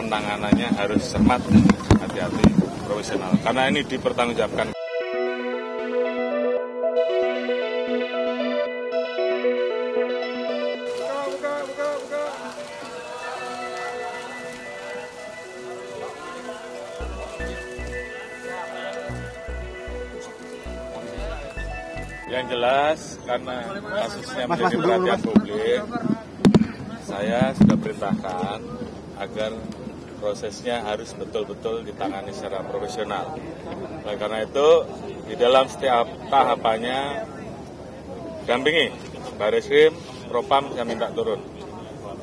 penanganannya harus cermat, hati-hati, profesional. Karena ini dipertanggungjawabkan. Yang jelas karena kasusnya menjadi perhatian publik, saya sudah perintahkan agar prosesnya harus betul-betul ditangani secara profesional. Oleh karena itu, di dalam setiap tahapannya, dampingi Baris Krim, Propam saya minta turun.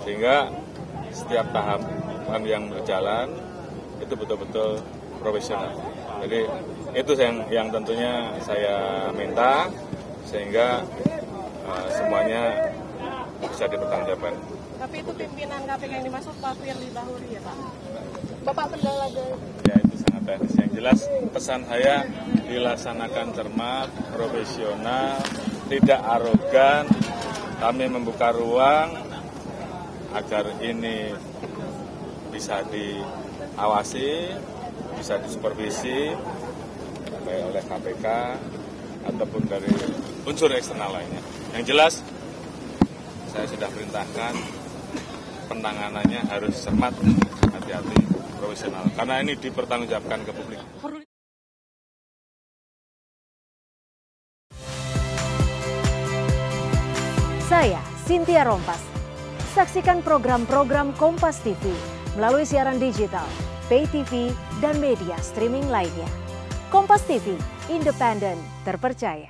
Sehingga setiap tahapan yang berjalan itu betul-betul profesional. Jadi itu yang, yang tentunya saya minta sehingga uh, semuanya bisa dipertanggungjawabkan. Tapi itu pimpinan KPK yang dimaksud Pak Firly Bahuri ya Pak? Bapak kendala Ya itu sangat teknis. Yang jelas pesan saya dilaksanakan cermat, profesional, tidak arogan. Kami membuka ruang agar ini bisa diawasi, bisa disupervisi baik oleh KPK ataupun dari unsur eksternal lainnya. Yang jelas saya sudah perintahkan penanganannya harus cermat, hati-hati, profesional. Karena ini dipertanggungjawabkan ke publik. Saya Cynthia Rompas. Saksikan program-program Kompas TV melalui siaran digital, pay TV, dan media streaming lainnya. Kompas TV, independen, terpercaya.